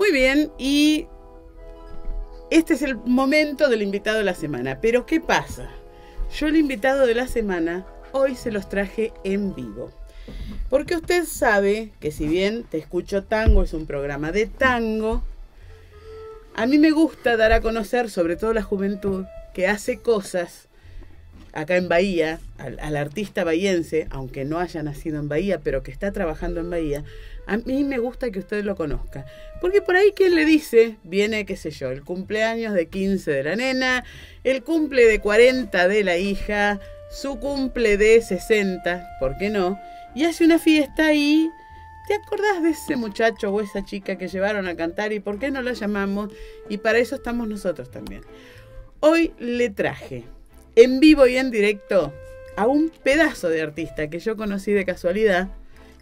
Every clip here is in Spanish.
Muy bien, y este es el momento del invitado de la semana. Pero ¿qué pasa? Yo el invitado de la semana hoy se los traje en vivo. Porque usted sabe que si bien Te Escucho Tango es un programa de tango, a mí me gusta dar a conocer, sobre todo la juventud, que hace cosas acá en Bahía, al, artista bahiense, aunque no haya nacido en Bahía, pero que está trabajando en Bahía, a mí me gusta que usted lo conozca. Porque por ahí, ¿quién le dice? Viene, qué sé yo, el cumpleaños de 15 de la nena, el cumple de 40 de la hija, su cumple de 60, ¿por qué no? Y hace una fiesta y ¿Te acordás de ese muchacho o esa chica que llevaron a cantar y por qué no la llamamos? Y para eso estamos nosotros también. Hoy le traje en vivo y en directo a un pedazo de artista que yo conocí de casualidad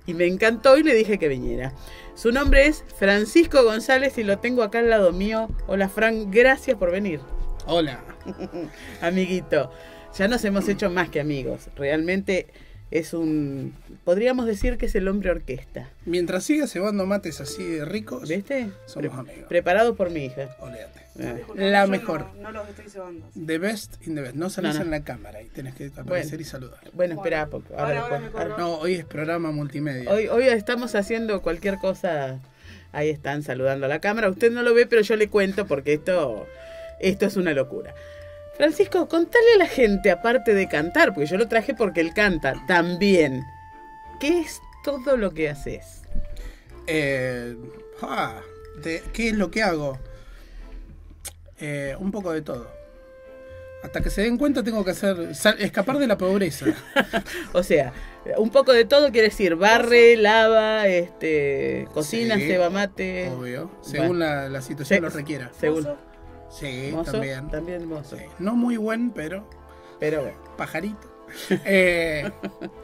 y me encantó y le dije que viniera. Su nombre es Francisco González y lo tengo acá al lado mío. Hola Fran, gracias por venir. Hola. Amiguito, ya nos hemos hecho más que amigos. Realmente es un. Podríamos decir que es el hombre orquesta. Mientras siga cebando mates así ricos, ¿viste? Somos amigos. Preparado por mi hija. Oleate. Ah. La mejor. No, los estoy cebando. The best in the best. No salís en la cámara y tenés que aparecer y saludar. Bueno, espera, porque ahora, No, hoy es programa multimedia. Hoy, hoy estamos haciendo cualquier cosa. Ahí están saludando a la cámara. Usted no lo ve, pero yo le cuento porque esto, esto es una locura. Francisco, contale a la gente, aparte de cantar, porque yo lo traje porque él canta también. ¿Qué es todo lo que haces? Eh, ah, ¿Qué es lo que hago? Eh, un poco de todo. Hasta que se den cuenta tengo que hacer escapar de la pobreza. o sea, un poco de todo quiere decir barre, lava, este, cocina, sí, ceba mate. Obvio, según la, situación lo requiera. Según. Sí, también. También mozo. No muy buen, pero. Pero bueno. Pajarito. Eh,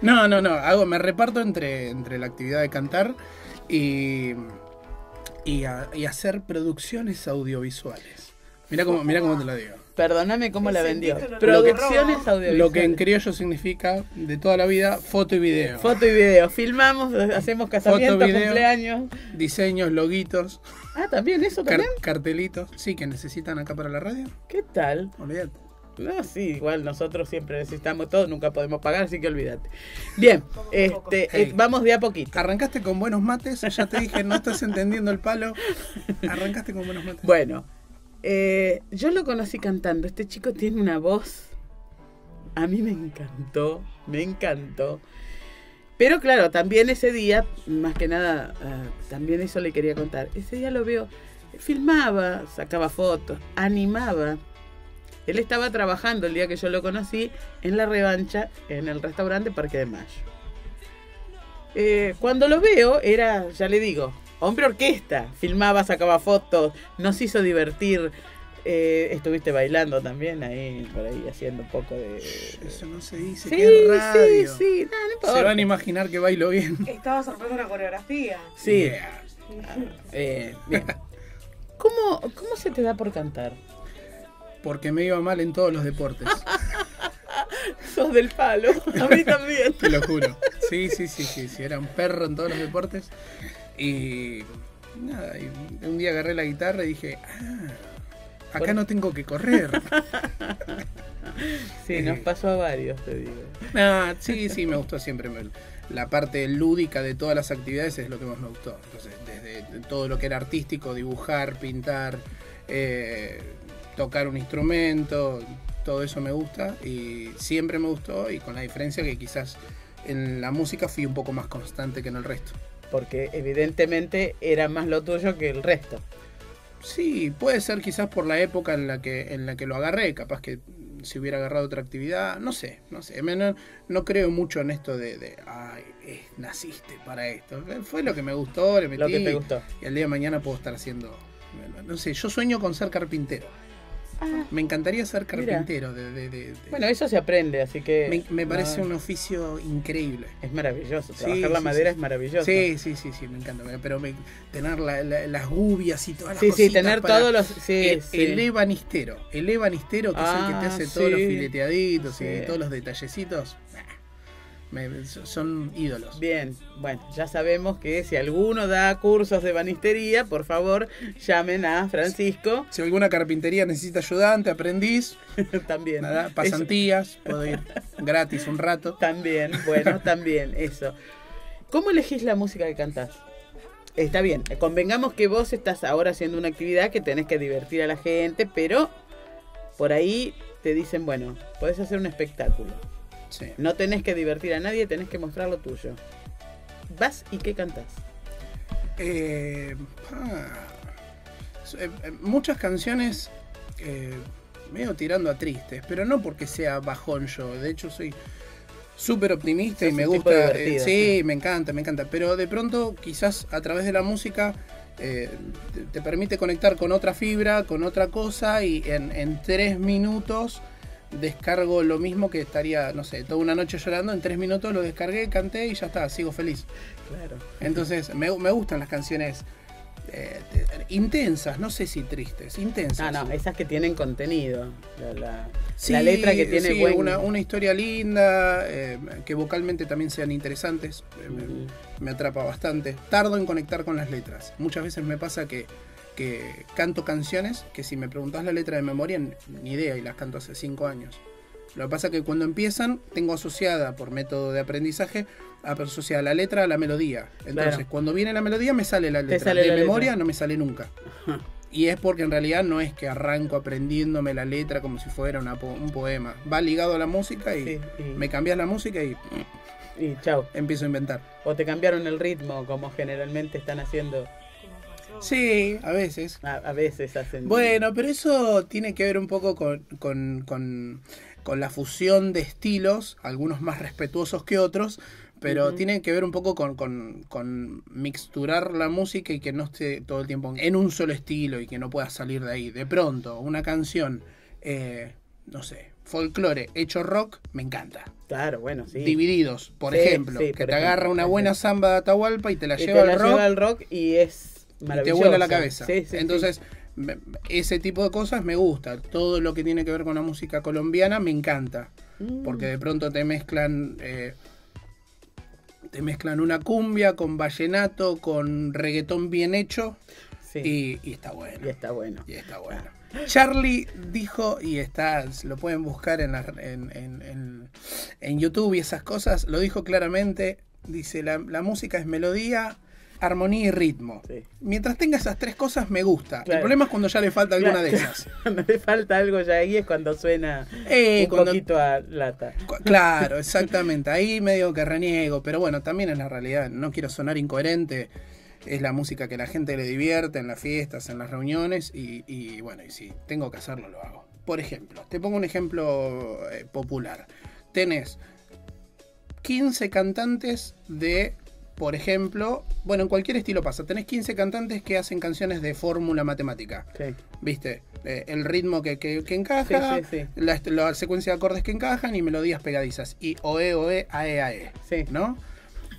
no, no, no. Hago, me reparto entre, entre la actividad de cantar y, y, hacer producciones audiovisuales. Mira cómo, mira cómo te lo digo. Perdóname cómo la vendió. Producciones audiovisuales. Lo que en criollo significa de toda la vida foto y video. Foto y video. Filmamos, hacemos casamientos, cumpleaños. Diseños, loguitos. Ah, también eso también. cartelitos. Sí, que necesitan acá para la radio. ¿Qué tal? Olvídate. No, sí, igual nosotros siempre necesitamos todo, nunca podemos pagar, así que olvídate. Bien, este, eh, vamos de a poquito. Arrancaste con buenos mates, ya te dije, no estás entendiendo el palo. Arrancaste con buenos mates. Bueno, eh, yo lo conocí cantando. Este chico tiene una voz. A mí me encantó, me encantó. Pero claro, también ese día, más que nada, ah, también eso le quería contar. Ese día lo veo, filmaba, sacaba fotos, animaba. Él estaba trabajando el día que yo lo conocí en la revancha en el restaurante Parque de Mayo. Eh, cuando lo veo, era, ya le digo, hombre orquesta. Filmaba, sacaba fotos, nos hizo divertir. Eh, estuviste bailando también ahí, por ahí, haciendo un poco de. Eso no se dice, sí, radio. Sí, sí, Se van a imaginar que bailo bien. Estabas sorprendiendo la coreografía. Sí. Ah, eh, bien. ¿Cómo, ¿Cómo se te da por cantar? Porque me iba mal en todos los deportes. Sos del palo. A mí también. Te lo juro. Sí, sí, sí, sí, sí. Era un perro en todos los deportes. Y nada, un día agarré la guitarra y dije, ah, acá no tengo que correr. sí, nos pasó a varios, te digo. Ah, sí, sí, me gustó siempre. La parte lúdica de todas las actividades es lo que más me gustó. Entonces, desde todo lo que era artístico, dibujar, pintar, eh, tocar un instrumento, todo eso me gusta y siempre me gustó y con la diferencia que quizás en la música fui un poco más constante que en el resto porque evidentemente era más lo tuyo que el resto. Sí, puede ser quizás por la época en la que, en la que lo agarré, capaz que si hubiera agarrado otra actividad, no sé, no sé, no, no creo mucho en esto de, ay, naciste para esto. Fue lo que me gustó, le metí, lo que te gustó. Y el día de mañana puedo estar haciendo, no sé, yo sueño con ser carpintero. Ah. me encantaría ser carpintero. De, bueno, eso se aprende, así que. Me, parece un oficio increíble. Es maravilloso. Trabajar la madera es maravilloso. Sí, sí, sí, sí, me encanta. Pero tener las gubias y todas las Sí, sí, tener todos los. Sí, el, ebanistero. El ebanistero, que es el que te ah, hace todos los fileteaditos y todos los detallecitos. Me- son ídolos. Bien, bueno, ya sabemos que si alguno da cursos de banistería, por favor, llamen a Francisco Si alguna carpintería necesita ayudante, aprendiz, también. nada, Eso- pasantías, puedo ir gratis un rato. También, bueno, también, eso. ¿Cómo elegís la música que cantás? Está bien, convengamos que vos estás ahora haciendo una actividad que tenés que divertir a la gente, pero por ahí te dicen, bueno, podés hacer un espectáculo. Sí. No tenés que divertir a nadie, tenés que mostrar lo tuyo. ¿Vas y qué cantás? Eh, ah, eh, eh, muchas canciones eh, medio tirando a tristes, pero no porque sea bajón yo. De hecho, soy súper optimista y me gusta. eh, sí, sí. me encanta, me encanta. Pero de pronto, quizás a través de la música. eh, te, te permite conectar con otra fibra, con otra cosa y en, en tres minutos descargo lo mismo que estaría, no sé, toda una noche llorando, en tres minutos lo descargué, canté y ya está, sigo feliz. Claro. Entonces, me, me gustan las canciones eh, te- intensas, no sé si tristes, intensas. No, no, esas que tienen contenido. La, la- Sí, la letra que tiene sí, buen... una, una historia linda, eh, que vocalmente también sean interesantes, eh, me atrapa bastante. Tardo en conectar con las letras. Muchas veces me pasa que, que canto canciones que si me preguntas la letra de memoria, ni idea, y las canto hace cinco años. Lo que pasa que cuando empiezan, tengo asociada por método de aprendizaje, asociada la letra a la melodía. Entonces, Claro. cuando viene la melodía, me sale la letra. sale de la letra. memoria no me sale nunca. Y es porque en realidad no es que arranco aprendiéndome la letra como si fuera una po- un poema. Va ligado a la música y Sí, y, me cambias la música y y chao. empiezo a inventar. O te cambiaron el ritmo, como generalmente están haciendo. Sí, a veces. A, a veces hacen. Bueno, pero eso tiene que ver un poco con, con, con- con la fusión de estilos, algunos más respetuosos que otros, pero tiene que ver un poco con, con, con mixturar la música y que no esté todo el tiempo en un solo estilo y que no puedas salir de ahí. De pronto, una canción, eh, no sé, folclore hecho rock, me encanta. Claro, bueno, sí. Divididos, por Sí, ejemplo, sí, que por te ejemplo, agarra una buena samba de Atahualpa y te la Y te lleva la al rock lleva al rock y es te vuela la cabeza. Sí, sí, Entonces, ese tipo de cosas me gusta. Todo lo que tiene que ver con la música colombiana me encanta. Mm, Porque de pronto te mezclan. eh, te mezclan una cumbia con vallenato, con reggaetón bien hecho. sí, Y, y está bueno. y está bueno. Y está bueno. Charlie dijo, y está, lo pueden buscar en, la- en, en- en- en YouTube y esas cosas, lo dijo claramente, dice, la, la música es melodía, armonía y ritmo. Sí. Mientras tenga esas tres cosas me gusta. Claro. El problema es cuando ya le falta alguna Claro, de esas. Cuando le falta algo ya ahí es cuando suena Eh, un cuando- poquito a lata. Claro, exactamente. Ahí medio que reniego, pero bueno, también es la realidad. No quiero sonar incoherente. Es la música que la gente le divierte en las fiestas, en las reuniones y, y, bueno, y si tengo que hacerlo, lo hago. Por ejemplo, te pongo un ejemplo eh, popular. Tenés 15 cantantes de, por ejemplo, bueno, en cualquier estilo pasa. Tenés 15 cantantes que hacen canciones de fórmula matemática. Sí. ¿Viste? Eh, el ritmo que, que- que encaja, Sí, sí, la secuencia de acordes que encajan y melodías pegadizas. Y oe, oe, ae, ae. Sí. ¿No?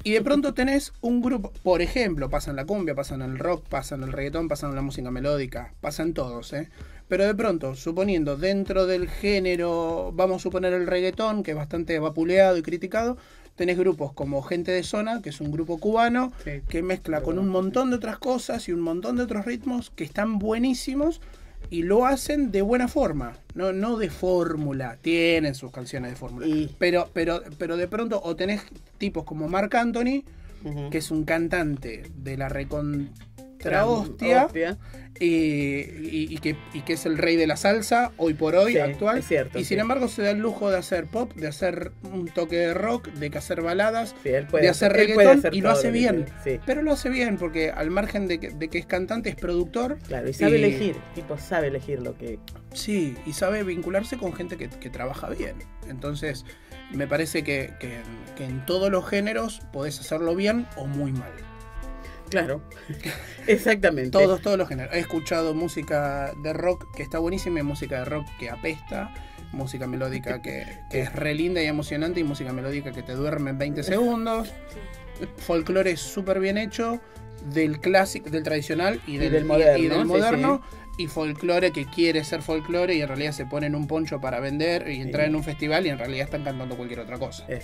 Y de pronto tenés un grupo, por ejemplo, pasan la cumbia, pasan el rock, pasan el reggaetón, pasan la música melódica, pasan todos, ¿eh? Pero de pronto, suponiendo dentro del género, vamos a suponer el reggaetón, que es bastante vapuleado y criticado, tenés grupos como Gente de Zona, que es un grupo cubano, Sí. que mezcla con un montón de otras cosas y un montón de otros ritmos que están buenísimos y lo hacen de buena forma, no, no de fórmula. Tienen sus canciones de fórmula. Y- Pero, pero, pero de pronto, o tenés tipos como Marc Anthony, que es un cantante de la recontra Tra- hostia, hostia. y, que, y que es el rey de la salsa hoy por hoy, Sí, actual. es cierto, y sí. sin embargo se da el lujo de hacer pop, de hacer un toque de rock, de que hacer baladas, Sí, él puede de hacer reggaetón hacer y lo hace bien. Pero lo hace bien porque al margen de que, de que es cantante, es productor. claro, y sabe Y- elegir. Tipo, sabe elegir lo que. Sí, y sabe vincularse con gente que, que trabaja bien. Entonces, me parece que, que- que en todos los géneros podés hacerlo bien o muy mal. Claro. Exactamente. Todos, todos los géneros. He escuchado música de rock que está buenísima y música de rock que apesta. Música melódica que, que es re linda y emocionante y música melódica que te duerme en 20 segundos. Folclore súper bien hecho del clásico, del tradicional y del, del moderno, y del sí, moderno. Y folclore que quiere ser folclore y en realidad se ponen un poncho para vender y entrar Sí. en un festival y en realidad están cantando cualquier otra cosa. Es-